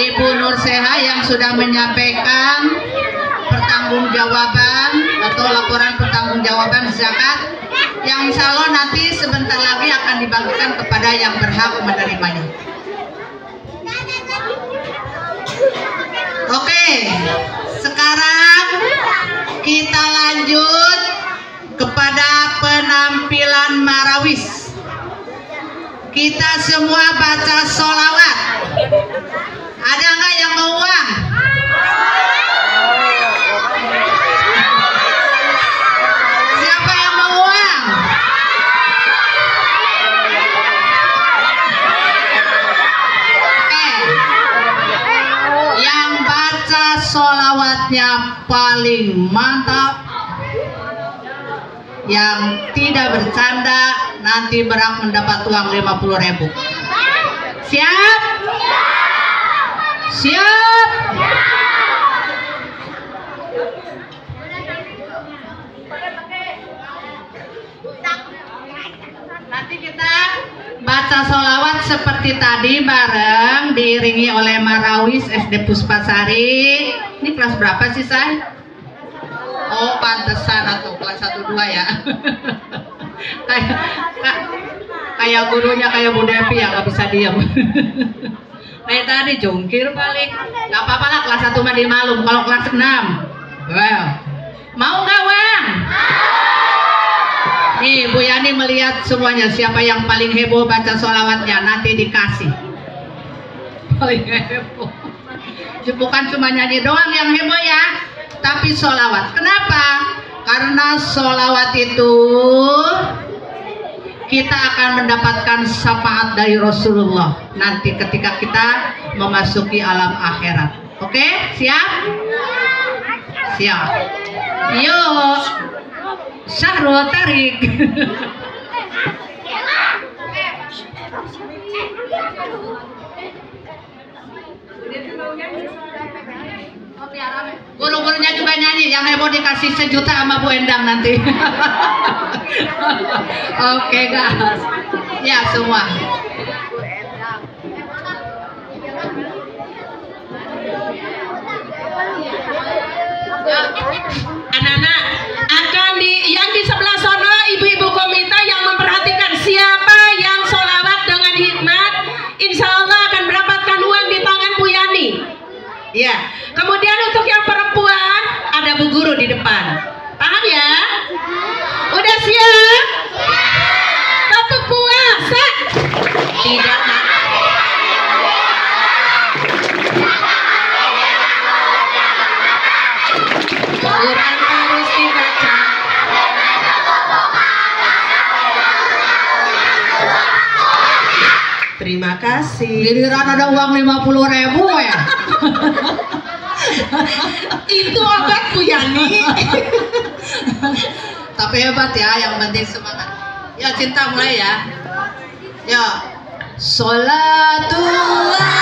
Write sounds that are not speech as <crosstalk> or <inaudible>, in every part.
Ibu Nur Seha yang sudah menyampaikan pertanggungjawaban atau laporan pertanggungjawaban zakat yang insya Allah nanti sebentar lagi akan dibagikan kepada yang berhak menerimanya. Oke, sekarang kita lanjut kepada penampilan marawis. Kita semua baca solawat. Ada nggak yang mau uang? Siapa yang mau uang? Oke. Yang baca solawatnya paling mantap yang tidak bercanda nanti berhak mendapat uang 50 ribu siap? Nanti kita baca solawat seperti tadi bareng diiringi oleh Marawis SD Puspasari. Ini kelas berapa sih say? Oh pantesan atau kelas 1 2 ya. <laughs> Kayak ka- kayak gurunya kayak Bu Devi ya nggak bisa diam <laughs> kayak tadi jungkir balik. Nggak apa-apa lah kelas 1 mah dimalum kalau kelas 6 well mau nggak Wang? Nih Bu Yani melihat semuanya siapa yang paling heboh baca sholawatnya nanti dikasih. Paling heboh. Bukan cuma nyanyi doang yang heboh ya tapi sholawat. Kenapa? Karena sholawat itu kita akan mendapatkan syafaat dari Rasulullah nanti ketika kita memasuki alam akhirat. Oke siap? Siap. Yuk Syahrul tarik <laughs> Guru-gurunya juga nyanyi, yang heboh dikasih sejuta sama Bu Endang nanti. <laughs> Oke guys, ya semua. Anak-anak akan di yang di Quran harus dibaca. Terima kasih. Giliran ada uang 50 ribu ya. Itu obat Bu Yani. Tapi hebat ya, yang penting semangat. Ya cinta mulai ya. Ya. Sholatullah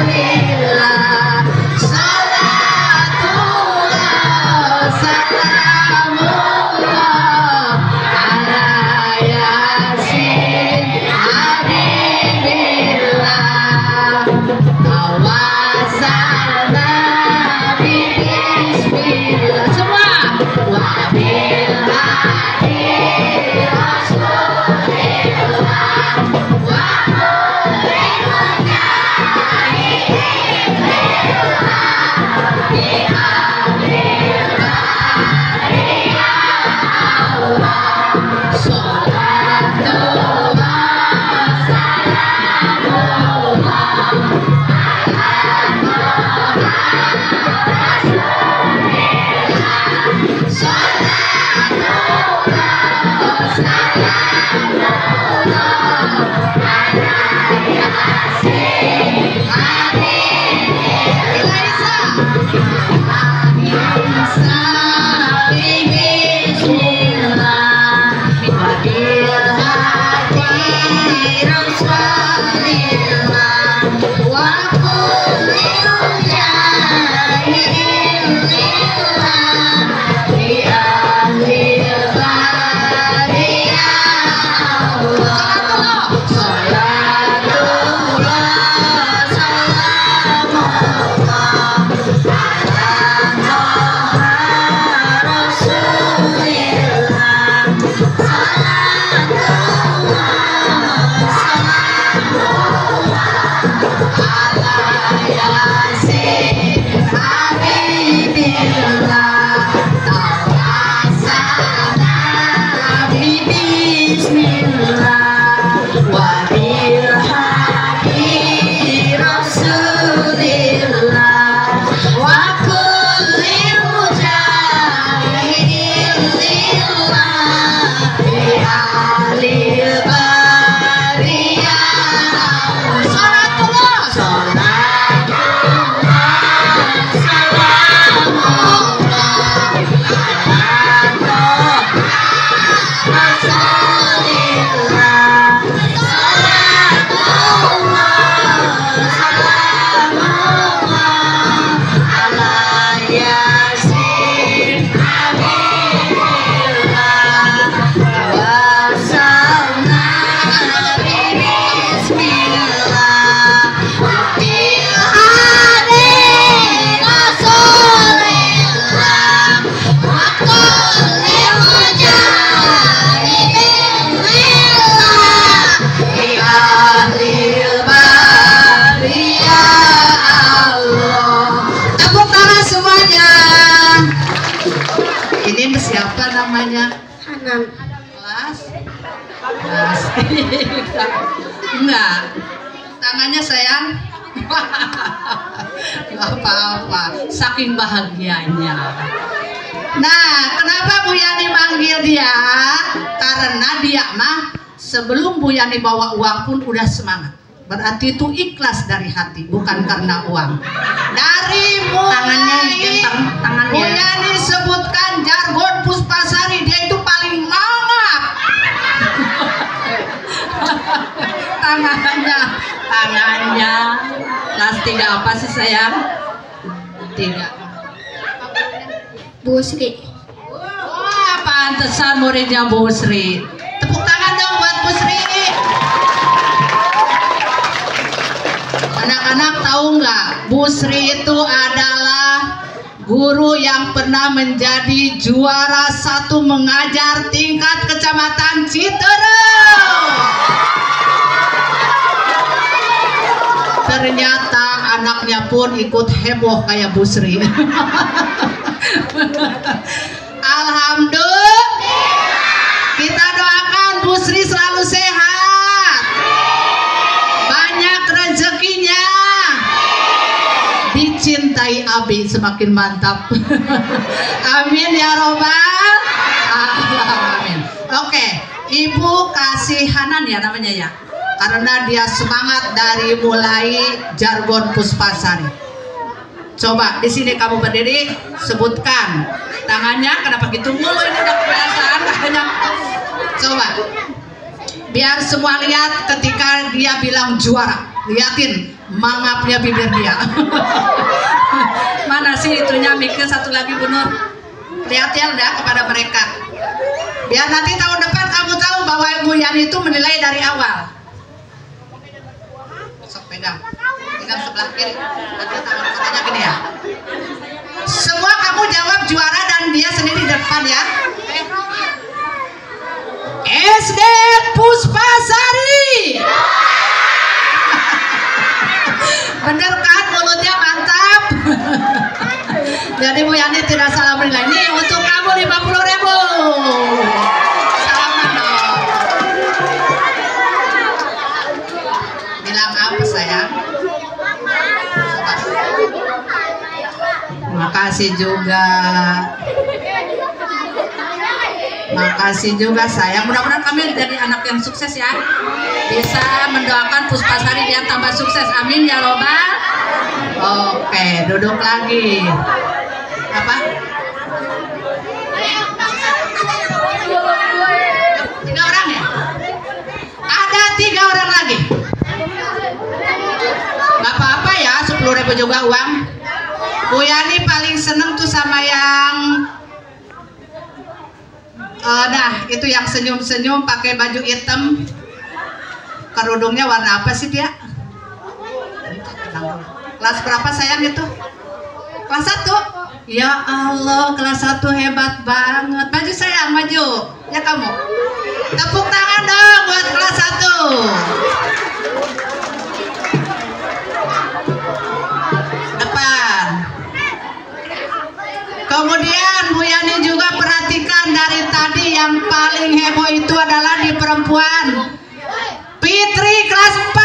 Okay. Siapa namanya? Hanan. Kelas? Kelas. <laughs> Enggak. Tangannya sayang. <laughs> Gak apa-apa. Saking bahagianya. Nah, kenapa Bu Yani manggil dia? Karena dia mah sebelum Bu Yani bawa uang pun udah semangat. Berarti itu ikhlas dari hati, bukan karena uang. Dari mulai tangannya. Tangannya, tangannya. Kelas tiga apa sih sayang? Tiga. Bu Sri. Wah, pantesan muridnya Bu Sri. Tepuk tangan dong buat Bu Sri. Anak-anak tahu nggak, Bu Sri itu adalah guru yang pernah menjadi juara satu mengajar tingkat kecamatan Citerem. Ternyata anaknya pun ikut heboh kayak Bu Sri. Alhamdulillah. Kita doakan Bu Sri selalu sehat. Banyak rezekinya. Dicintai Abi semakin mantap. Amin ya robbal alamin. Oke, Ibu kasihanan ya namanya ya. Karena dia semangat dari mulai jargon Puspasari. Coba di sini kamu berdiri, sebutkan tangannya kenapa gitu mulu ini udah kebiasaan katanya. Coba biar semua lihat ketika dia bilang juara, liatin mangapnya bibir dia. <laughs> Mana sih itunya mikir satu lagi bener. Lihat ya udah kepada mereka. Biar nanti tahun depan kamu tahu bahwa Ibu Yani itu menilai dari awal. Pegang. Pegang sebelah kiri. Nanti tangan katanya gini ya. Semua kamu jawab juara dan dia sendiri di depan ya. SD Puspasari. <laughs> Bener kan mulutnya mantap. <laughs> Jadi Bu Yani tidak salah menilai. Nih untuk kamu 50 Makasih juga. Makasih juga sayang. Mudah-mudahan kami jadi anak yang sukses ya. Bisa mendoakan Puspasari biar tambah sukses. Amin ya robbal. Oke, duduk lagi. Apa? Tiga orang ya? Ada tiga orang lagi. Gak apa-apa ya, sepuluh ribu juga uang. Bu Yani paling seneng tuh sama yang Eh, nah, itu yang senyum-senyum pakai baju hitam. Kerudungnya warna apa sih dia? Kelas berapa sayang itu? Kelas 1? Ya Allah, kelas 1 hebat banget. Maju sayang, maju. Ya kamu. yang paling heboh itu adalah di perempuan. Fitri kelas 4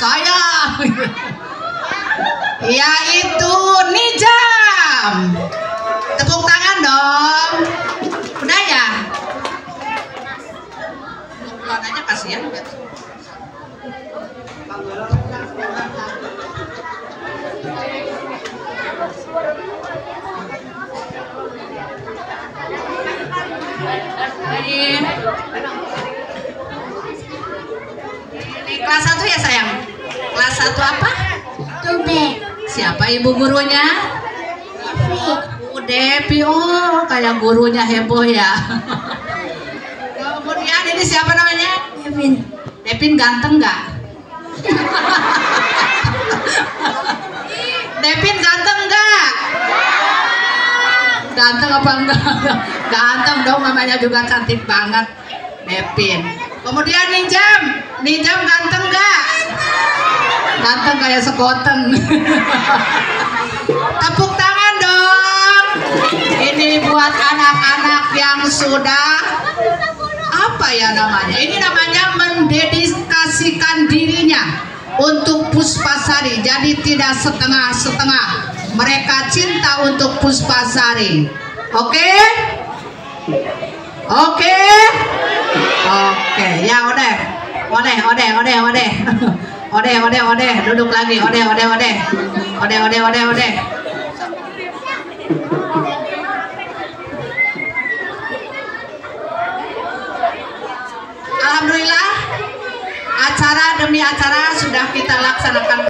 Saya. <laughs> Yaitu Nijam. Tepuk tangan dong. Udah ya? Pulang aja. Ini, kelas 1 ya sayang? Kelas 1 apa? Tube. Siapa ibu gurunya? Oh, Depi, oh kayak gurunya heboh ya. Kemudian ini siapa namanya? Kevin. Devin ganteng nggak? Devin ganteng nggak? Ganteng apa enggak? Ganteng dong, mamanya juga cantik banget. Devin. Kemudian Ninjam, Ninjam ganteng nggak? Ganteng kayak sekoteng. <laughs> Tepuk tangan dong. Ini buat anak-anak yang sudah apa ya namanya? Ini namanya mendedikasikan dirinya untuk Puspasari. Jadi tidak setengah-setengah. Mereka cinta untuk Puspasari. Oke? Oke? Oke, ya udah. Ode, ode, ode, ode. <laughs> Ode, ode, ode, duduk lagi. Ode, ode, ode. Ode, ode, ode, ode. Alhamdulillah acara demi acara sudah kita laksanakan